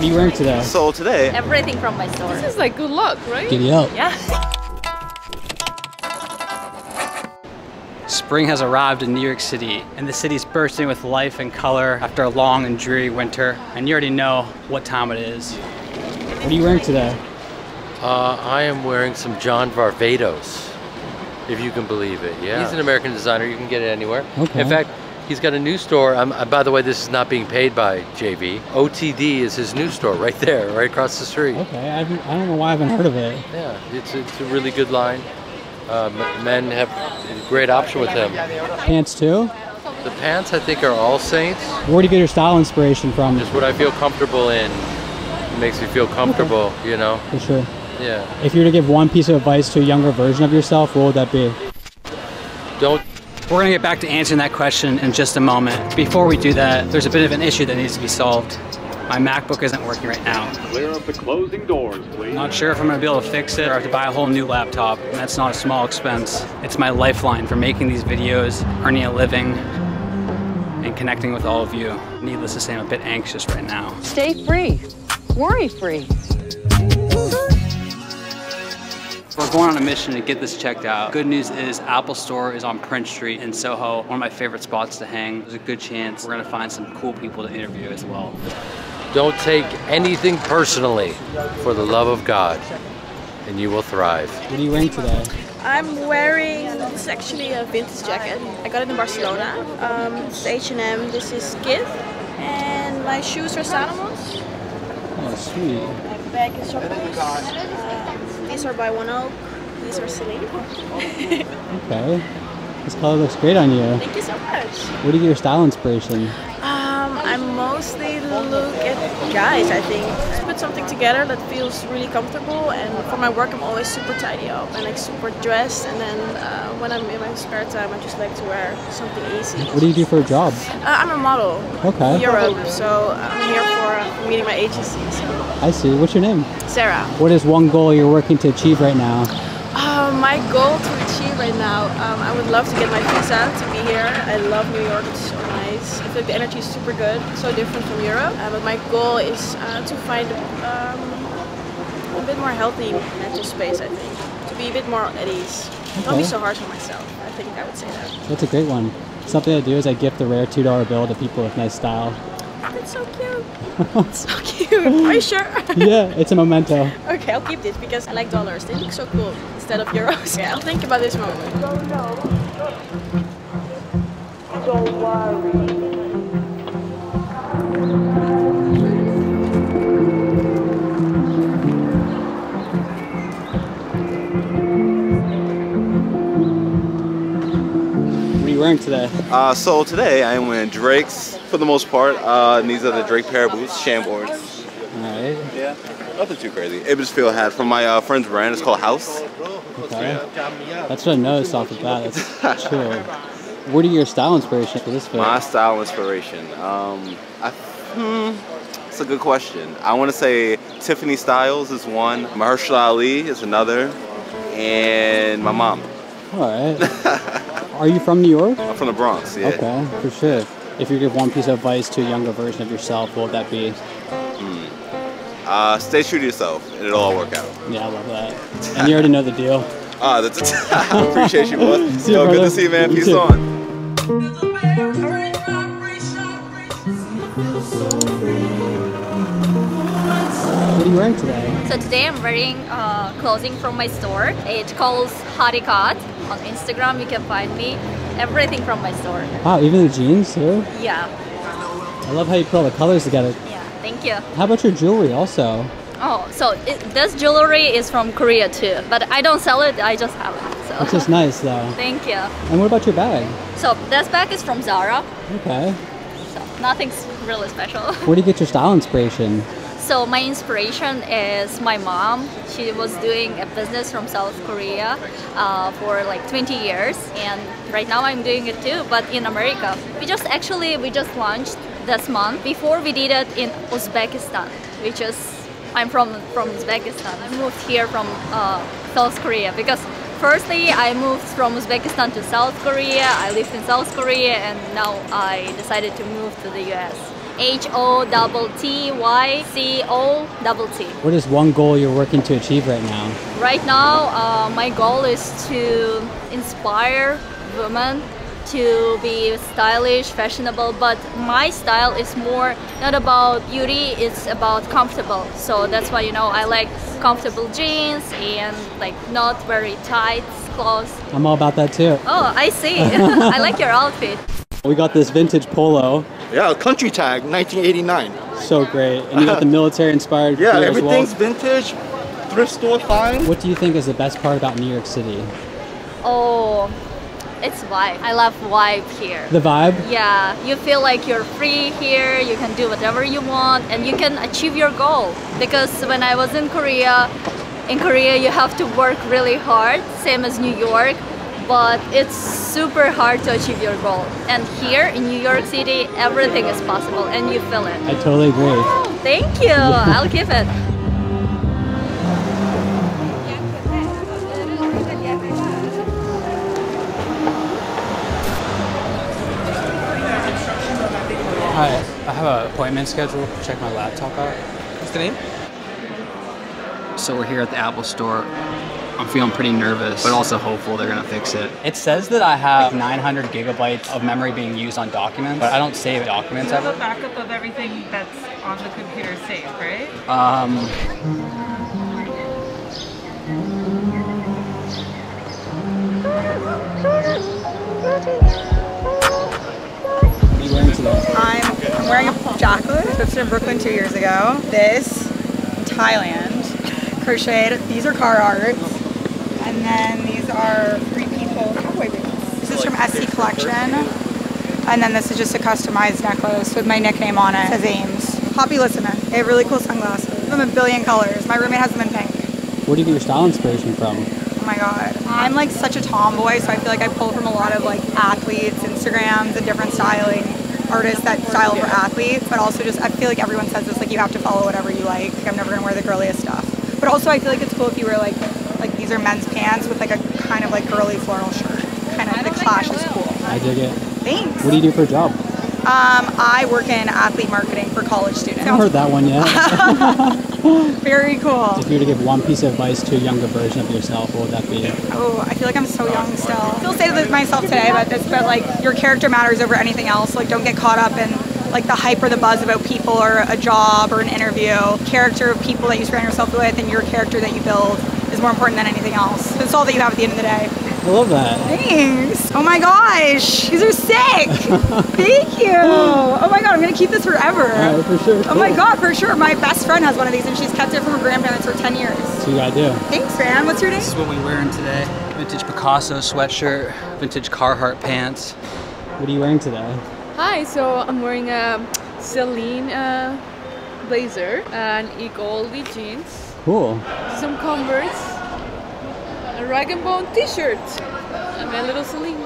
What are you wearing today? So today, Everything from my store. This is like good luck, right? Giddy up. Yeah. Spring has arrived in New York City, and the city's bursting with life and color after a long and dreary winter. And you already know what time it is. What are you wearing today? Uh, I am wearing some John Varvatos, if you can believe it. Yeah, he's an American designer. You can get it anywhere. Okay. In fact, he's got a new store. Um, uh, by the way, this is not being paid by JV. OTD is his new store right there, right across the street. Okay, I, I don't know why I haven't heard of it. Yeah, it's it's a really good line. Um, men have a great option with him. Pants too? The pants, I think, are all Saints. Where do you get your style inspiration from? Just what I feel comfortable in. It makes me feel comfortable, you know. For sure. Yeah. If you were to give one piece of advice to a younger version of yourself, what would that be? Don't We're gonna get back to answering that question in just a moment. Before we do that, there's a bit of an issue that needs to be solved. My MacBook isn't working right now. Clear up the closing doors, please. Not sure if I'm gonna be able to fix it or have to buy a whole new laptop. And that's not a small expense. It's my lifeline for making these videos, earning a living, and connecting with all of you. Needless to say, I'm a bit anxious right now. Stay free. Worry free. We're going on a mission to get this checked out. Good news is Apple Store is on Prince Street in Soho, one of my favorite spots to hang. There's a good chance we're gonna find some cool people to interview as well. don't take anything personally for the love of God, and you will thrive. What are you wearing today? I'm wearing, this is actually a vintage jacket. I got it in Barcelona. Um, it's H&M, this is Kith. And my shoes are Salomons. Oh, sweet. My bag is Chocolate. These are by One Oak. These are Celine. Okay. This color looks great on you. Thank you so much. Where do you get your style inspiration? Um, I mostly look at guys, I think. Something together that feels really comfortable. And for my work, I'm always super tidy up and like super dressed. And then uh, when I'm in my spare time, I just like to wear something easy. What do you do for a job? Uh, I'm a model Okay. in Europe, so I'm here for meeting my agency. So. I see. What's your name? Sarah, What is one goal you're working to achieve right now? uh, my goal to achieve right now, um, I would love to get my visa to be here. I love New York, it's so I feel like the energy is super good, so different from Europe. Uh, but my goal is uh, to find um, a bit more healthy mental space, I think. To be a bit more at ease. Don't be so harsh on myself. I think I would say that. That's a great one. Something I do is I gift the rare $2 bill to people with nice style. That's so cute. So cute. Are you sure? yeah, it's a memento. Okay, I'll keep this because I like dollars. They look so cool instead of euros. Yeah, I'll think about this moment. What are you wearing today? uh, so today I am wearing Drake's for the most part. Uh, and these are the Drake pair of boots, Chambords. Alright. Yeah, nothing too crazy. Ibisfield hat from my uh, friend's brand. It's called House. Okay. That's what I noticed off the bat. That's chill. What are your style inspiration for this fit? My style inspiration. Um, I, hmm, it's a good question. I want to say Tiffany Styles is one. Mahershala Ali is another, and my mom. Alright. Are you from New York? I'm from the Bronx. Yeah. Okay, for sure. If you give one piece of advice to a younger version of yourself, what would that be? Uh, stay true to yourself, and it'll all work out. Yeah, I love that. And you already know the deal. Ah, that's I appreciate you, boy. See you, Yo, good to see you, man. Peace too. on. What are you wearing today? So today I'm wearing uh, clothing from my store. It calls Harikat. On Instagram you can find me. Everything from my store. Wow, even the jeans too? Yeah, I love how you put all the colors together. yeah. Thank you. How about your jewelry also? Oh, so it, this jewelry is from Korea too, but I don't sell it. I just have it. So It's just nice though. thank you. And what about your bag? So this bag is from Zara. Okay. So nothing's really special. Where do you get your style inspiration? So my inspiration is my mom. She was doing a business from South Korea uh, for like 20 years, and right now I'm doing it too, but in America. We just actually we just launched this month. Before we did it in Uzbekistan, which is I'm from from Uzbekistan. I moved here from uh, South Korea because firstly I moved from Uzbekistan to South Korea. I lived in South Korea, and now I decided to move to the U.S. H O double T Y C O double T. What is one goal you're working to achieve right now? Right now, uh, my goal is to inspire women to be stylish, fashionable, but my style is more not about beauty, it's about comfortable. So that's why you know I like comfortable jeans and like not very tight clothes. I'm all about that too. Oh, I see. I like your outfit. We got this vintage polo. Yeah, country tag, 1989. So great. And you got the military inspired Yeah, gear as well. everything's vintage, thrift store fine. What do you think is the best part about New York City? Oh, it's vibe. I love vibe here. The vibe? Yeah, you feel like you're free here, you can do whatever you want, and you can achieve your goal. Because when I was in Korea, in Korea you have to work really hard, same as New York, but it's super hard to achieve your goal. And here in New York City, everything is possible and you feel it. I totally agree. Thank you, I'll give it. Hi, I have an appointment scheduled. To check my laptop out. What's the name? So we're here at the Apple Store. I'm feeling pretty nervous, but also hopeful they're gonna fix it. It says that I have 900 gigabytes of memory being used on documents, but I don't save documents You have ever. a backup of everything that's on the computer saved, right? Um, what are you wearing today? I'm, I'm wearing a jacket. Thrifted in Brooklyn two years ago. This in Thailand. Crocheted. These are Carhartt. And then these are Free People cowboy boots. This is from SC Collection. And then this is just a customized necklace with my nickname on it. It says Ames. Poppy listener. They have really cool sunglasses. Them in a billion colors. My roommate has them in pink. Where do you get your style inspiration from? Oh my god. I'm like such a tomboy, so I feel like I pull from a lot of like athletes, Instagrams, and different styling artists that style for athletes, but also just I feel like everyone says this like you have to follow whatever you like. Like, I'm never gonna wear the girliest stuff. But also I feel like it's cool if you wear like like these are men's pants with like a kind of like girly floral shirt. Kind of the clash is cool. I dig it. Thanks. What do you do for a job? Um, I work in athlete marketing for college students. I haven't heard that one yet. Very cool. if you were to give one piece of advice to a younger version of yourself, what would that be? Oh, I feel like I'm so young still. I still say to myself today about this, but like your character matters over anything else. Like don't get caught up in like the hype or the buzz about people or a job or an interview. Character of people that you surround yourself with and your character that you build is more important than anything else. It's all that you have at the end of the day. I love that. Thanks. Oh my gosh, these are sick. Thank you. Oh my god, I'm gonna keep this forever. All right, for sure. Oh my god, for sure. My best friend has one of these and she's kept it from her grandparents for 10 years. That's what you gotta do. Thanks, man. What's your name? This is what we're wearing today. Vintage Picasso sweatshirt, vintage Carhartt pants. What are you wearing today? Hi, so I'm wearing a Celine uh, blazer and Eagle jeans, Cool. some Converse, a rag and bone t-shirt, and my little Celine.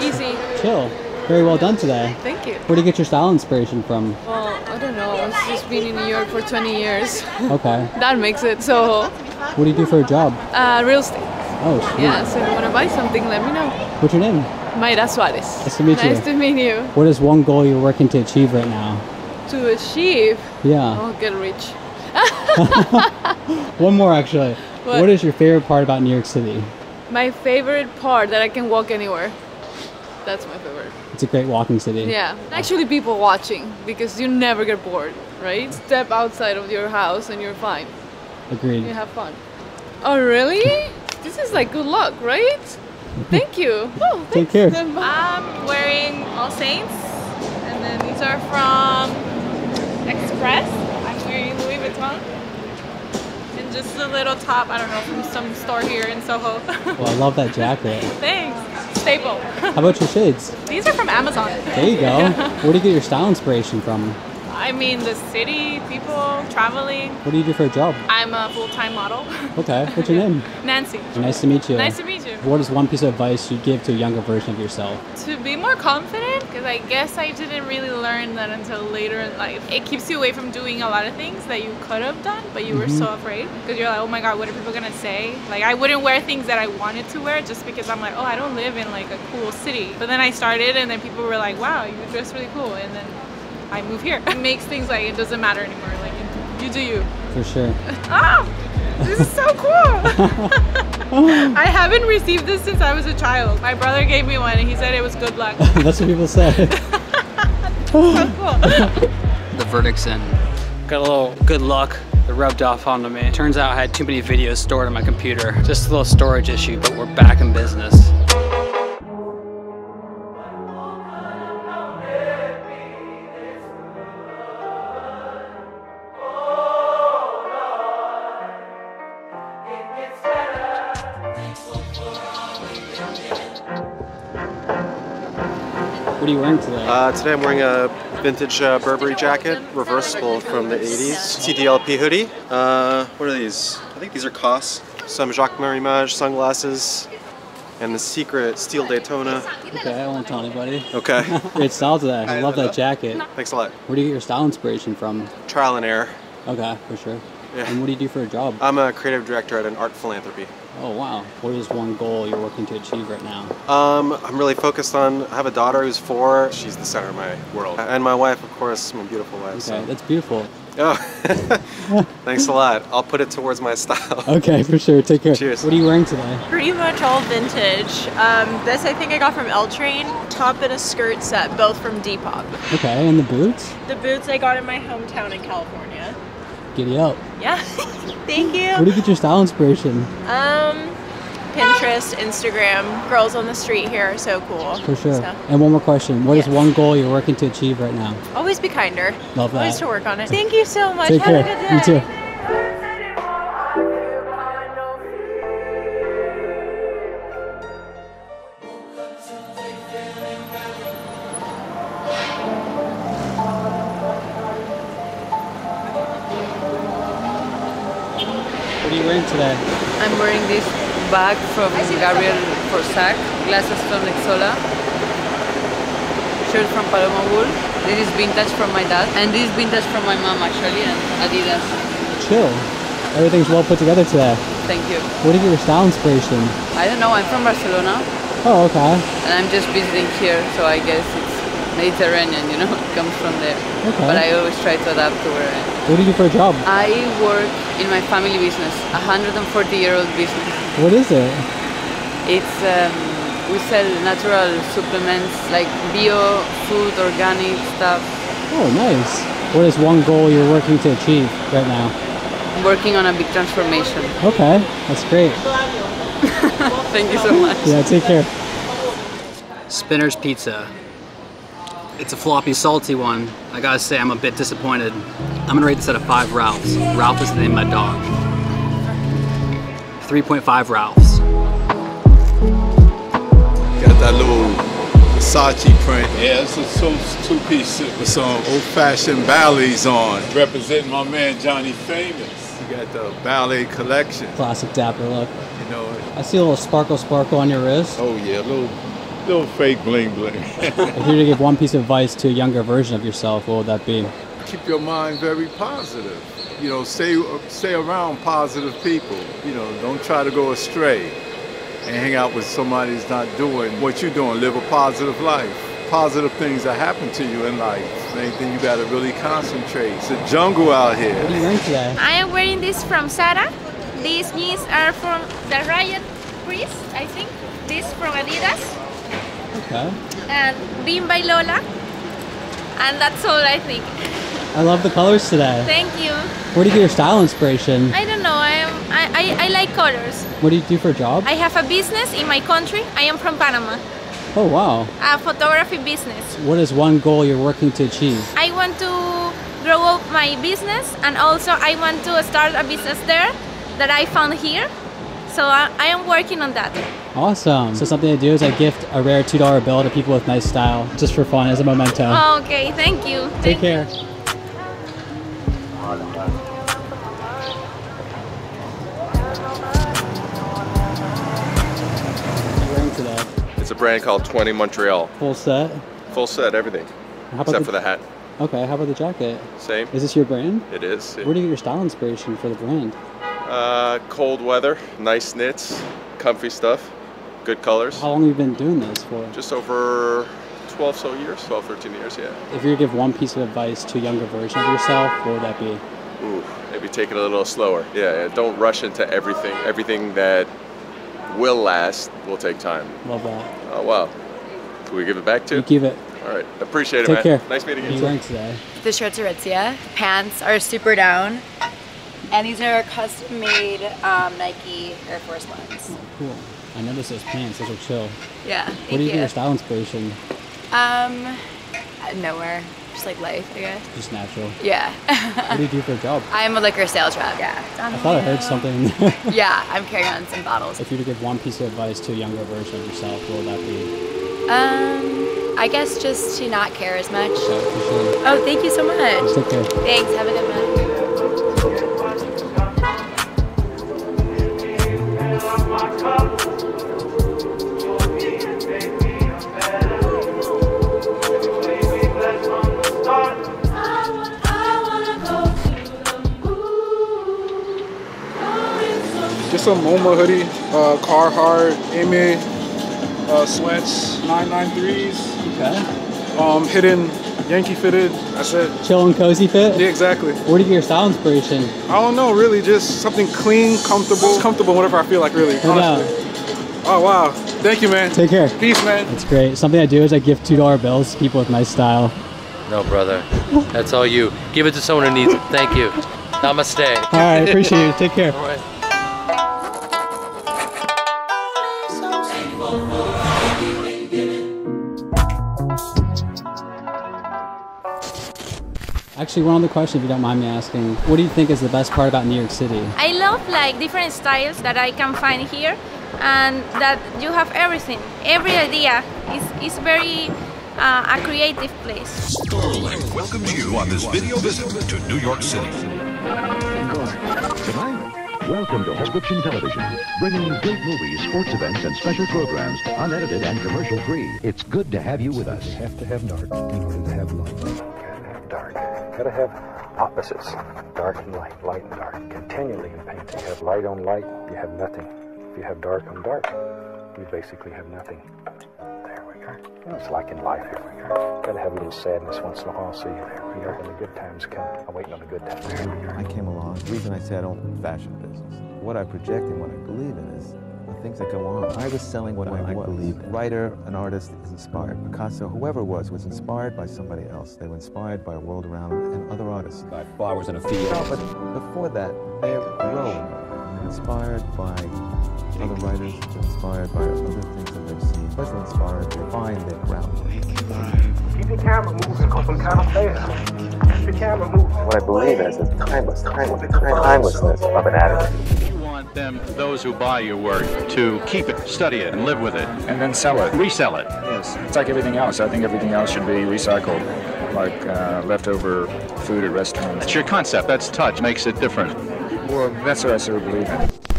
Easy. Chill. Very well done today. Thank you. Where do you get your style inspiration from? Well, I don't know. I've just been in New York for 20 years. Okay. that makes it. So, What do you do for a job? uh, real estate. Oh, sweet. Yeah, so if you want to buy something, let me know. What's your name? Mayra Suarez. Nice to meet you. Nice to meet you. What is one goal you're working to achieve right now? To achieve, Yeah. oh, get rich. One more actually. What? what is your favorite part about New York City? My favorite part that I can walk anywhere. That's my favorite. It's a great walking city. Yeah, actually, people watching because you never get bored, right? Step outside of your house and you're fine. Agreed. You have fun. Oh, really? this is like good luck, right? Thank you. Oh, Take care. I'm wearing All Saints, and then these are from Express. I'm wearing Louis Vuitton. Just a little top, I don't know, from some store here in Soho. Well, I love that jacket. Thanks. Staple. How about your shades? These are from Amazon. There you go. Where do you get your style inspiration from? I mean, the city, people, traveling. What do you do for a job? I'm a full-time model. Okay. What's your name? Nancy. Nice to meet you. Nice to meet you. What is one piece of advice you'd give to a younger version of yourself? To be more confident, because I guess I didn't really learn that until later in life. It keeps you away from doing a lot of things that you could have done, but you were Mhm. so afraid. Because you're like, oh my god, what are people gonna say? Like, I wouldn't wear things that I wanted to wear just because I'm like, oh, I don't live in like a cool city. But then I started, and then people were like, wow, you dress really cool. And then I move here. It makes things like it doesn't matter anymore. Like you, you do you. For sure. Oh, this is so cool. I haven't received this since I was a child. My brother gave me one and he said it was good luck. That's what people say. cool. the verdict's in. Got a little good luck that rubbed off onto me. Turns out I had too many videos stored on my computer. Just a little storage issue, but we're back in business. Uh, today I'm wearing a vintage uh, Burberry jacket, reversible from the 80s. CDLP hoodie. Uh, what are these? I think these are COS. Some Jacques Marie Mage sunglasses. And the secret steel Daytona. Okay, I won't tell anybody. Okay. Great style today. I love that jacket. Thanks a lot. Where do you get your style inspiration from? Trial and error. Okay, for sure. Yeah. And what do you do for a job? I'm a creative director at an art philanthropy. Oh wow. What is one goal you're working to achieve right now? Um, I'm really focused on. I have a daughter who's four. She's the center of my world, and my wife, of course, my beautiful wife. Okay, So. that's beautiful. Oh, thanks a lot. I'll put it towards my style. Okay, for sure. Take care. Cheers. What are you wearing today? Pretty much all vintage. Um, this I think I got from L Train. Top and a skirt set, both from Depop. Okay, and the boots? The boots I got in my hometown in California. Giddy up. Yeah. Thank you. Where do you get your style inspiration? Um, Pinterest, Instagram. Girls on the street here are so cool. For sure. So, And one more question. What is one goal you're working to achieve right now? always be kinder. Love that. Always to work on it. Thank you so much. Take Have care. a good day. You too. What are you wearing today? I'm wearing this bag from Gabriel Forsac, glasses from Lexxola, shirt from Paloma Wool. This is vintage from my dad, and this is vintage from my mom actually, and Adidas. Chill. Everything's well put together today. Thank you. Where do you get your style inspiration? I don't know, I'm from Barcelona, Oh, okay. and I'm just visiting here, so I guess it's Mediterranean, you know, it comes from there. Okay. But I always try to adapt to where I am. What do you do for a job? I work in my family business, a 140 year old business. What is it? It's um, we sell natural supplements like bio, food, organic stuff. Oh, nice. What is one goal you're working to achieve right now? I'm working on a big transformation. Okay, that's great. Thank you so much. Yeah, take care. Spinner's Pizza. It's a floppy, salty one. I gotta say, I'm a bit disappointed. I'm gonna rate this out of five Ralphs. Ralph is the name of my dog. 3.5 Ralphs. Got that little Versace print. Yeah, it's a two- two-piece suit with some old-fashioned ballets on. Representing my man Johnny Famous. You got the ballet collection. Classic dapper look. You know, I see a little sparkle sparkle on your wrist. oh yeah, a little, little fake bling bling. If you were to give one piece of advice to a younger version of yourself, what would that be? Keep your mind very positive. You know, stay stay around positive people. You know, don't try to go astray and hang out with somebody who's not doing what you're doing. Live a positive life. Positive things that happen to you in life. Same thing you gotta really concentrate. It's a jungle out here. What are you wearing today? I am wearing this from Zara. These jeans are from the Riot Priest, I think. This from Adidas Okay. and Beam by Lola. And that's all I think. I love the colors today. Thank you. Where do you get your style inspiration? I don't know. I am. I, I, I like colors. What do you do for a job? I have a business in my country. I am from Panama. Oh, wow. A photography business. What is one goal you're working to achieve? I want to grow up my business and also I want to start a business there that I found here. So I, I am working on that. Awesome. So something to do is I gift a rare $2 bill to people with nice style, just for fun, as a memento. Oh, okay, thank you. Take care. What are you wearing today. It's a brand called 20 Montreal. Full set. Full set, everything. How about Except the- for the hat. Okay, how about the jacket? Same. Is this your brand? It is. Where do you get your style inspiration for the brand? Uh, cold weather, nice knits, comfy stuff, good colors. How long have you been doing this for? Just over 12 so years, 12, 13 years, yeah. If you were to give one piece of advice to a younger version of yourself, what would that be? Ooh, maybe take it a little slower. Yeah, yeah, don't rush into everything. Everything that will last will take time. Love that. Oh, wow. Can we give it back to? You give it. All right, appreciate it, Take man. care. Nice meeting you. Thanks, wearing today? The shirts are Aritzia. Pants are super down. And these are custom made um, Nike Air Force Ones. Cool. I noticed those pants. Those are chill. Yeah, What do you you. get your style inspiration? Um, nowhere. Just like life, I guess. Just natural. Yeah. what do you do for a job? I'm a liquor sales rep. Yeah. I thought I heard something. Yeah, I'm carrying on some bottles. If you were to give one piece of advice to a younger version of yourself, what would that be? Um, I guess just to not care as much. So, appreciate it. Oh, thank you so much. Take care. Thanks. Have a good one. Just a MoMA hoodie, uh, Carhartt, Amy, uh, sweats, 993s. Okay. Um, hidden, Yankee fitted. That's it. Chill and cozy fit? Yeah, exactly. Where do you get your style inspiration? I don't know, really, just something clean, comfortable, comfortable, whatever I feel like, really. No doubt. honestly. Oh wow, thank you, man. Take care. Peace, man. That's great. Something I do is I give $2 bills to people with nice style. No, brother. That's all you. Give it to someone who needs it. Thank you. Namaste. All right, appreciate you. Take care. All right. Actually, one other question, if you don't mind me asking. What do you think is the best part about New York City? I love like different styles that I can find here and that you have everything. Every idea is, is very uh, a creative place. Starlinc welcomes you on this video visit to New York City. Tonight, welcome to Prescription Television, bringing you great movies, sports events, and special programs, unedited and commercial-free. It's good to have you with us. You have to have dark in order to have light. Gotta have dark. Gotta have opposites, dark and light, light and dark. Continually in painting, You have light on light, you have nothing. If you have dark on dark, you basically have nothing. There. You know, it's like in life. Here we. Gotta have a little sadness once in a while. So you there we. When the good times come, I'm waiting on the good times. There we go. I came along. The reason I say I don't fashion business, what I project and what I believe in is the things that go on. I was selling what I, was. believed in. Writer, an artist is inspired. Picasso, whoever it was, was inspired by somebody else. They were inspired by a world around them and other artists. By flowers in a field. No, but before that, they're inspired by other writers. They're inspired by other things that they've seen. They're inspired to find their ground. Keep the camera moving because I'm kind of fast. Keep your camera moving. What I believe in is the timeless, timeless, timelessness of an attitude. You want them, those who buy your work, to keep it, study it, and live with it. And then sell it. Resell it. Yes, it's like everything else. I think everything else should be recycled, like uh, leftover food at restaurants. That's your concept. That's touch. Makes it different. Well, that's what I sort of believe in.